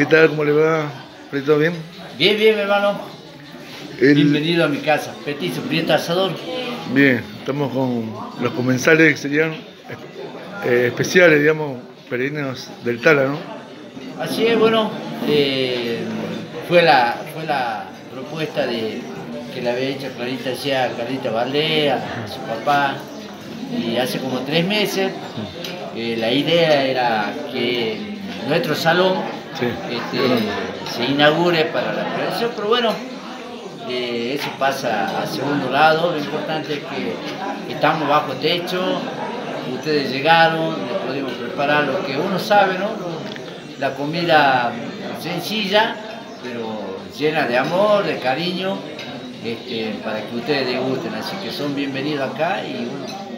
¿Qué tal? ¿Cómo le va? ¿Todo bien? Bien, bien, hermano. El- Bienvenido a mi casa. Petizo, Prieta Asador. Bien, estamos con los comensales que serían eh, especiales, digamos, peregrinos del Tala, ¿no? Así es, bueno, eh, fue, la, fue la propuesta de, que le había hecho Clarita hacía a Carlita a, a su papá, y hace como tres meses eh, la idea era que nuestro salón Este, se inaugure para la prevención, pero bueno, eh, eso pasa a segundo lado, lo importante es que estamos bajo techo, ustedes llegaron, les pudimos preparar lo que uno sabe, ¿no? La comida sencilla, pero llena de amor, de cariño, este, para que ustedes degusten, así que son bienvenidos acá y bueno.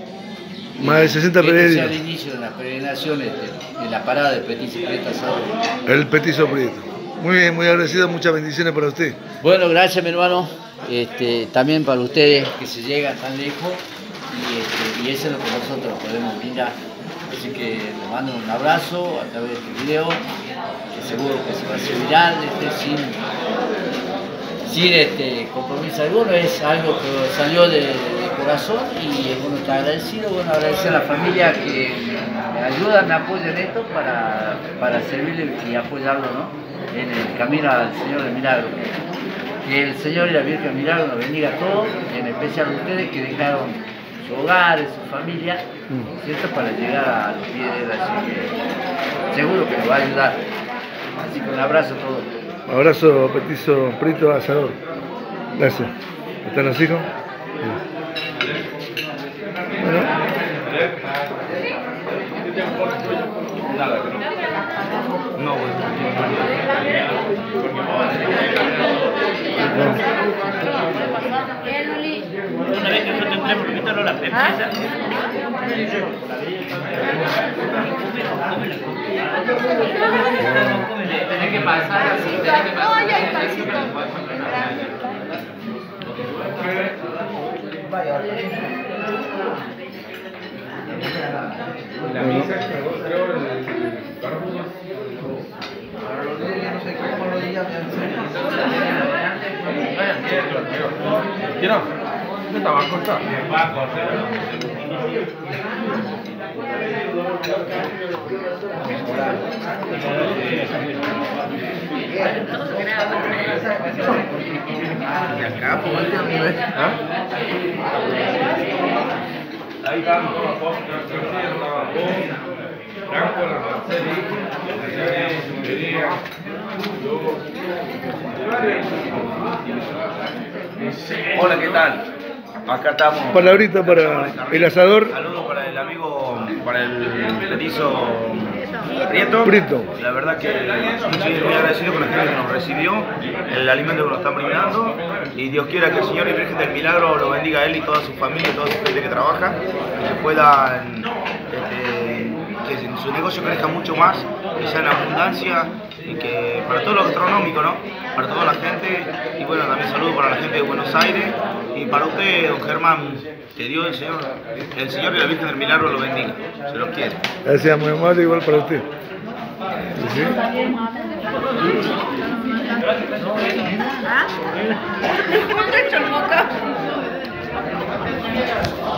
Más de 60 este peregrinos. el inicio de la peregrinación este, de la parada de Petit y Prieta Asador. El petizo prieto. Muy bien, muy agradecido, muchas bendiciones para usted. Bueno, gracias mi hermano. Este, también para ustedes que se llegan tan lejos y, este, y eso es lo que nosotros podemos brindar. Así que les mando un abrazo a través de este video, que seguro que se va a hacer viral, este, sin, sin este, compromiso alguno, es algo que salió de, de corazón y bueno, está agradecido, bueno, agradecer a la familia que me ayuda, me apoya en esto para, para servirle y apoyarlo ¿no? en el camino al Señor del Milagro. Que el Señor y la Virgen Milagro nos bendiga a todos, en especial a ustedes que dejaron su hogar, su familia, ¿cierto? para llegar a los pies de así que seguro que nos va a ayudar. Así que un abrazo a todos. Abrazo, petizo prieto asador. Gracias. ¿Están los hijos? Bien. Bueno, Una vez que nosotros entremos, la. Tenés que pasar así, tenés que pasar. ¿Quiero? ¿Qué te va ¿Ah? Ahí estamos, Franco, la Marceli, Hola, ¿qué tal? Acá estamos. palabrita para el asador Saludos para el amigo, para el petizo Prieto. Prieto. La verdad que estoy muy agradecido con la gente que nos recibió, el alimento que nos están brindando. Y Dios quiera que el Señor y Virgen del Milagro lo bendiga a él y toda su familia y toda su gente que trabaja. Y que puedan, este, que su negocio crezca mucho más, que sea en abundancia y que para todo lo gastronómico, ¿no? Para toda la gente. Y bueno, también saludos para la gente de Buenos Aires. Y para usted, don Germán, que Dios el Señor, el Señor y la Virgen del Milagro lo bendiga. Se los quiere. Gracias, muy amable, igual para usted. ¿Sí? ¿Ah?